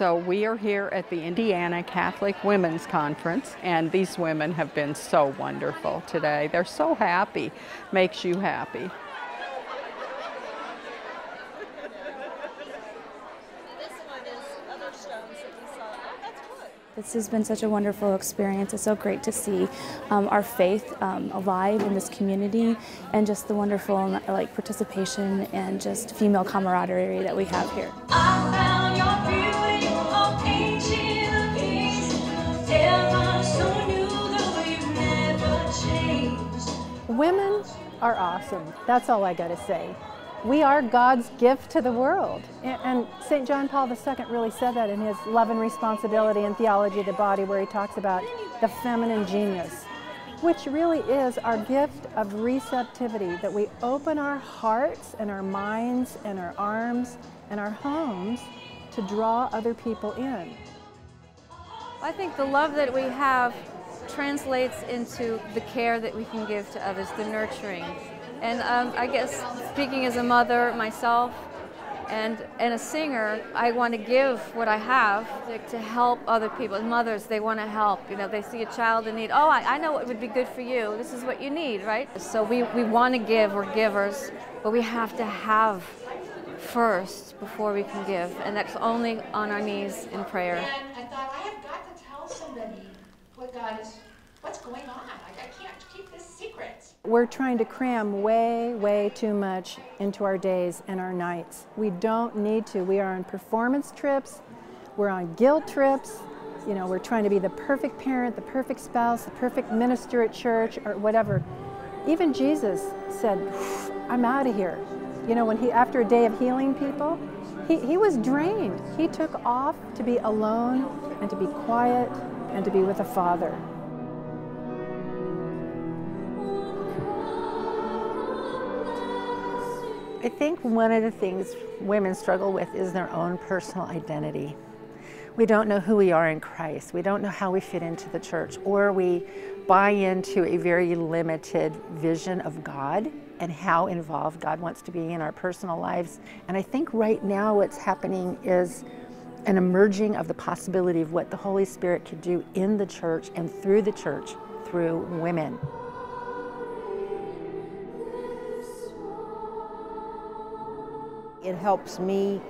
So we are here at the Indiana Catholic Women's Conference, and these women have been so wonderful today. They're so happy, makes you happy. This has been such a wonderful experience. It's so great to see um, our faith um, alive in this community and just the wonderful like participation and just female camaraderie that we have here. Women are awesome. That's all I got to say. We are God's gift to the world. And St. John Paul II really said that in his Love and Responsibility and Theology of the Body, where he talks about the feminine genius, which really is our gift of receptivity, that we open our hearts and our minds and our arms and our homes to draw other people in. I think the love that we have translates into the care that we can give to others, the nurturing. And um, I guess speaking as a mother myself and, and a singer, I want to give what I have to, to help other people. Mothers, they want to help. You know, they see a child in need. Oh, I, I know what would be good for you. This is what you need, right? So we, we want to give, we're givers, but we have to have first before we can give. And that's only on our knees in prayer. And I thought, I have got to tell somebody what God what's going on. Like, I can't keep this secret. We're trying to cram way, way too much into our days and our nights. We don't need to. We are on performance trips, we're on guilt trips, you know, we're trying to be the perfect parent, the perfect spouse, the perfect minister at church, or whatever. Even Jesus said, I'm out of here. You know, when he, after a day of healing people, he, he was drained. He took off to be alone and to be quiet and to be with a Father. I think one of the things women struggle with is their own personal identity. We don't know who we are in Christ. We don't know how we fit into the church, or we buy into a very limited vision of God and how involved God wants to be in our personal lives. And I think right now what's happening is an emerging of the possibility of what the Holy Spirit could do in the church and through the church through women. It helps me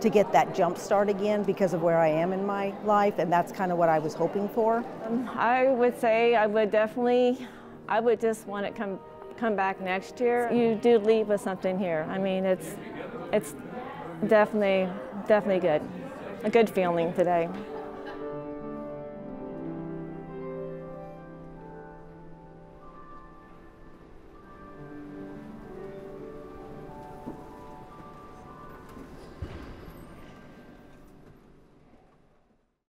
to get that jump start again because of where I am in my life, and that's kind of what I was hoping for. Um, I would say I would definitely, I would just want to come come back next year. You do leave with something here. I mean, it's it's definitely definitely good, a good feeling today.